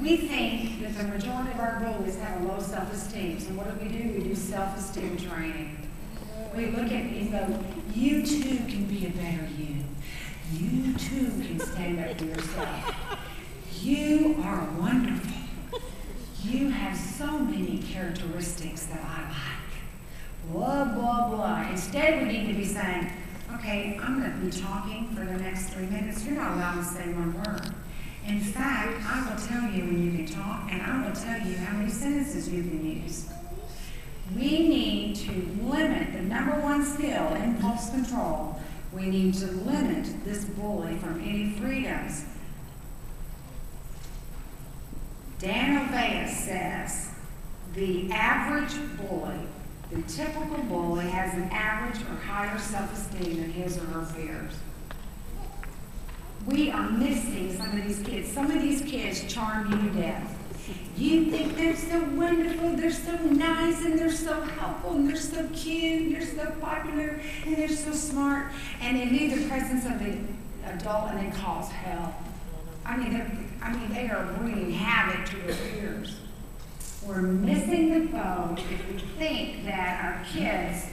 We think that the majority of our bullies have a low self-esteem, so what do we do? We do self-esteem training. We look at, you know, you too can be a better you. You too can stand up for yourself. You are wonderful. You have so many characteristics that I like. Blah, blah, blah. Instead, we need to be saying, okay, I'm going to be talking for the next three minutes. You're not allowed to say one word. In fact, I will tell you when you can talk, and I will tell you how many sentences you can use. We need to limit the number one skill, impulse control. We need to limit this bully from any freedoms. Dan Olweus says the average bully, the typical bully, has an average or higher self-esteem than his or her peers. We are missing some of these kids. Some of these kids charm you to death. You think they're so wonderful, they're so nice, and they're so helpful, and they're so cute, and they're so popular, and they're so smart, and they leave the presence of the adult and they cause hell. I mean, I mean, they are bringing havoc to their peers. We're missing the boat if we think that our kids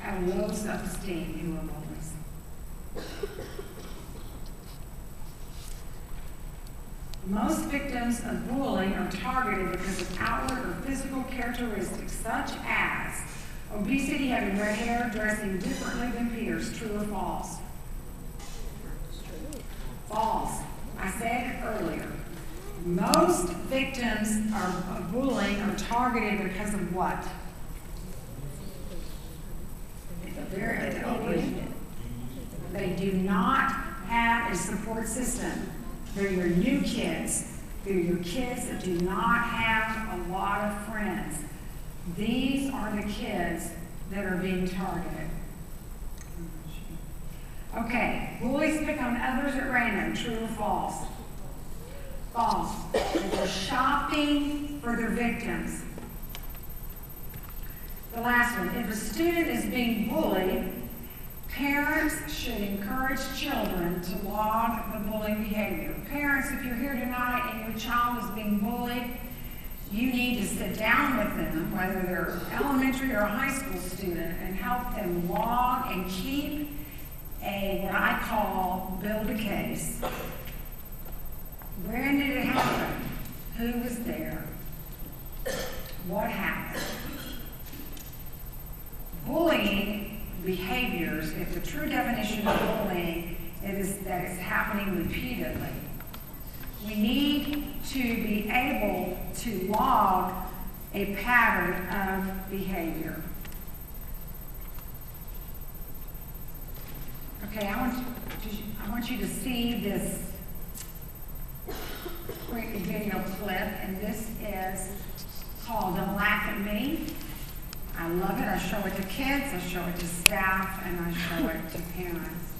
have low self-esteem who are Most victims of bullying are targeted because of outward or physical characteristics such as obesity, having red hair, dressing differently than peers, true or false? False. I said earlier. Most victims are, of bullying are targeted because of what? Very. They do not have a support system. They're your new kids. They're your kids that do not have a lot of friends. These are the kids that are being targeted. Okay, bullies pick on others at random, true or false? False. They're shopping for their victims. The last one, if a student is being bullied, parents should encourage children to log the bullying behavior. Parents, if you're here tonight and your child is being bullied, you need to sit down with them, whether they're elementary or a high school student, and help them log and keep a, what I call, build a case. When did it happen? Who was there? What happened? Bullying behaviors, if the true definition of bullying is that it's happening repeatedly, we need to be able to log a pattern of behavior. Okay, I want, you- I want you to see this video clip, and this is called Don't Laugh at Me. Love it. I show it to kids, I show it to staff, and I show it to parents.